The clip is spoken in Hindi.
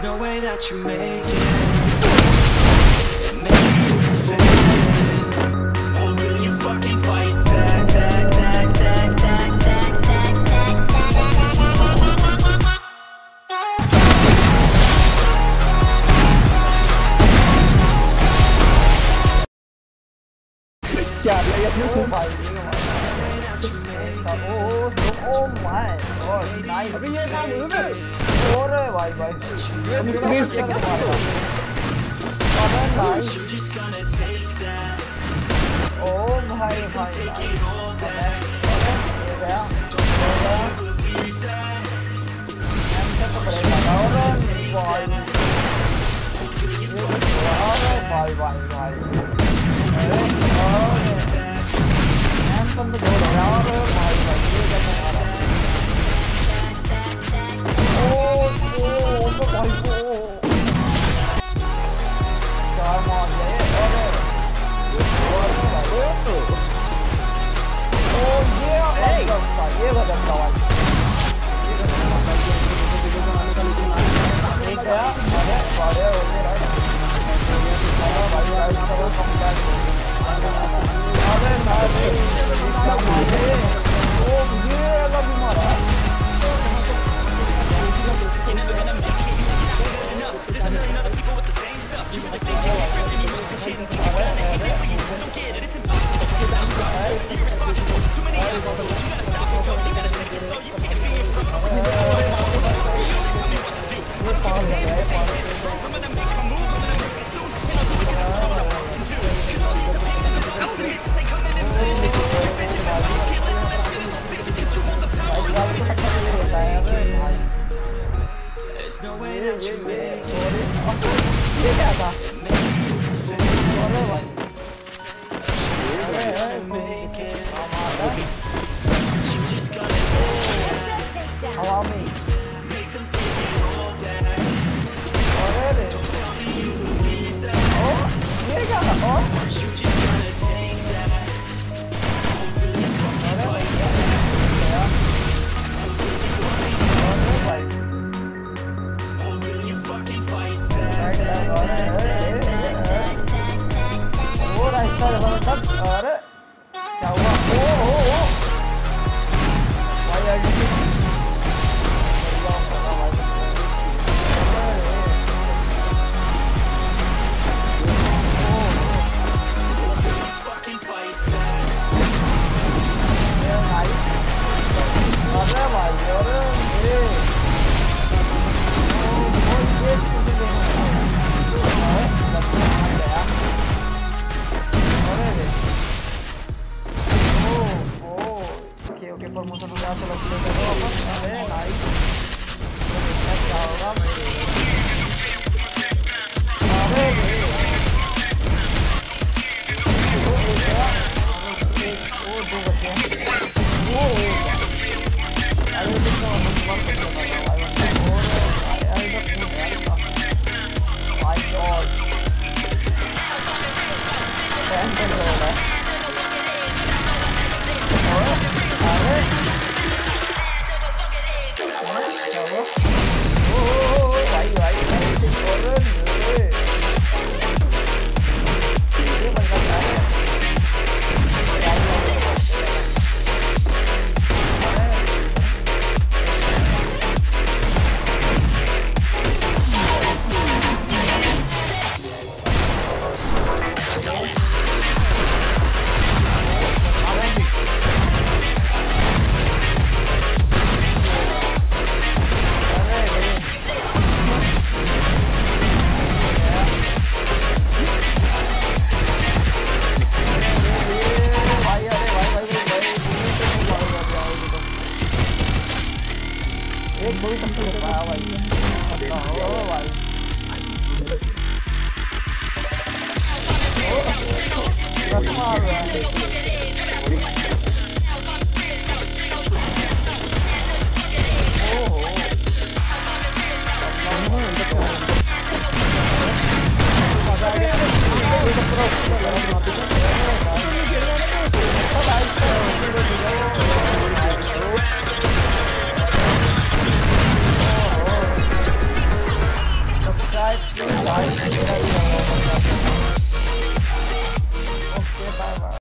There's no way that you make it. Will you fucking fight back, back, back, back, back, back, back, back, back, back, back? Jävlar, Oh ser अभी ये काम हुआ भाई हो रहा है भाई भाई बीस सेकंड भाई ओ भाई भाई गया भाई भाई भाई भाई लटका हुआ है एक गया मैंने बड़े हो गए अरे ना ओ ये अलग बीमार है Irresponsible, too many assholes, you gotta stop and go no way that you make it. telefonu tak, ara solo quiero que rojas, ¿vale? Ahí. Ahora me... Vale, Oh, That's all right.